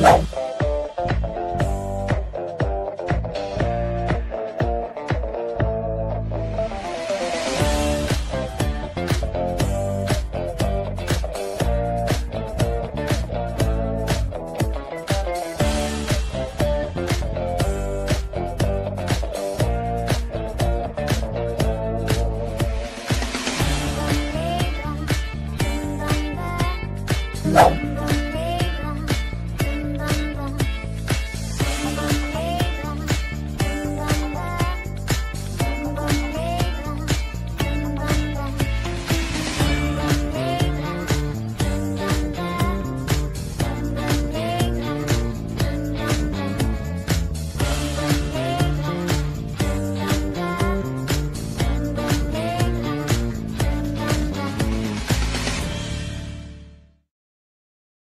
Bye.